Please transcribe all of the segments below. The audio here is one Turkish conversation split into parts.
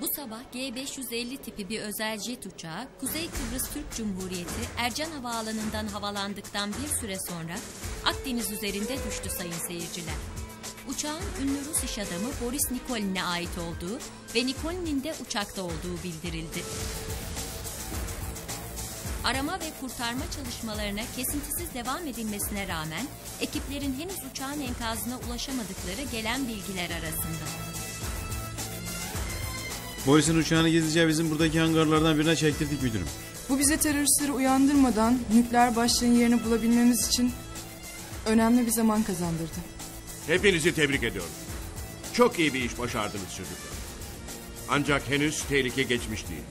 Bu sabah G550 tipi bir özel jet uçağı Kuzey Kıbrıs Türk Cumhuriyeti Ercan Havaalanı'ndan havalandıktan bir süre sonra Akdeniz üzerinde düştü sayın seyirciler. Uçağın ünlü Rus iş adamı Boris Nikolin'e ait olduğu ve Nikolin'in de uçakta olduğu bildirildi. Arama ve kurtarma çalışmalarına kesintisiz devam edilmesine rağmen ekiplerin henüz uçağın enkazına ulaşamadıkları gelen bilgiler arasında. Boris'in uçağını gizlice bizim buradaki hangarlardan birine çektirdik müdürüm. Bu bize teröristleri uyandırmadan nükleer başlığın yerini bulabilmemiz için önemli bir zaman kazandırdı. Hepinizi tebrik ediyorum. Çok iyi bir iş başardınız çocuklar. Ancak henüz tehlike geçmiş değil.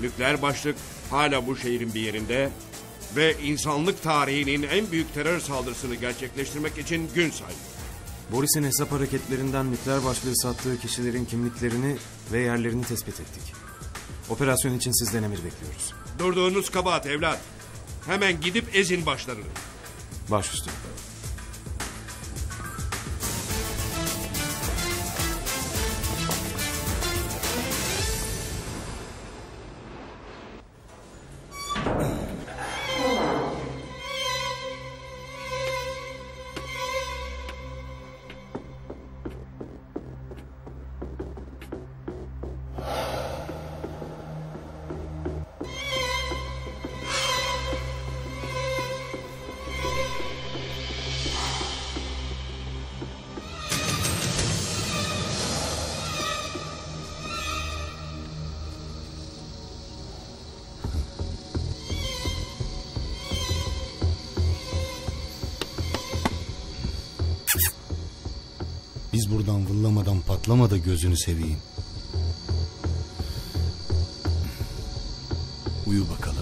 Nükleer başlık hala bu şehrin bir yerinde ve insanlık tarihinin en büyük terör saldırısını gerçekleştirmek için gün sayıyor. Boris'in hesap hareketlerinden nükleer başlığı sattığı kişilerin kimliklerini ve yerlerini tespit ettik. Operasyon için sizden emir bekliyoruz. Durduğunuz kabahat evlat. Hemen gidip ezin başlarını. Baş üstüne. Biz buradan vıllamadan patlama da gözünü seveyim. Uyu bakalım.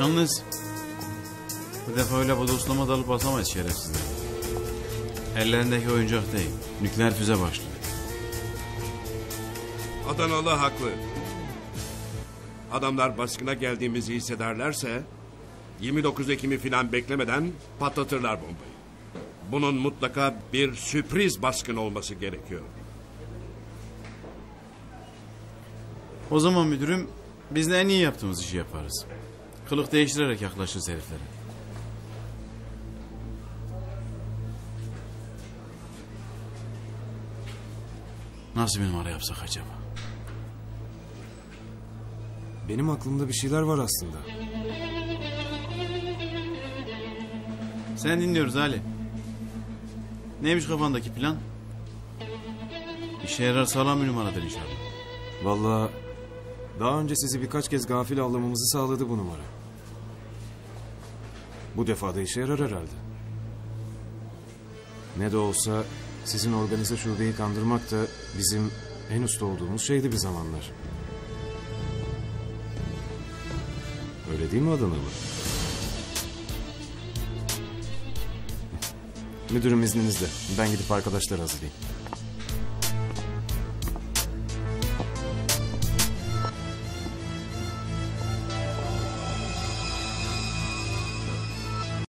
Yalnız bu defa öyle bodoslama dalıp basamayız şerefsizler. Ellerindeki oyuncak değil. Nükleer füze başlığı. Adanalı haklı. Adamlar baskına geldiğimizi hissederlerse 29 Ekim'i filan beklemeden patlatırlar bombayı. Bunun mutlaka bir sürpriz baskın olması gerekiyor. O zaman müdürüm biz de en iyi yaptığımız işi yaparız. Kılık değiştirerek yaklaşırız heriflere. Nasıl bir numara yapsak acaba? Benim aklımda bir şeyler var aslında. Sen dinliyoruz Ali. Neymiş kafandaki plan? İşe yarar sağlam bir numaradır inşallah. Vallahi daha önce sizi birkaç kez gafil avlamamızı sağladı bu numara. Bu defa da işe yarar herhalde. Ne de olsa sizin organize şubeyi kandırmak da bizim en usta olduğumuz şeydi bir zamanlar. Öyle değil mi Adanalı? Müdürüm izninizle. Ben gidip arkadaşları hazırlayayım.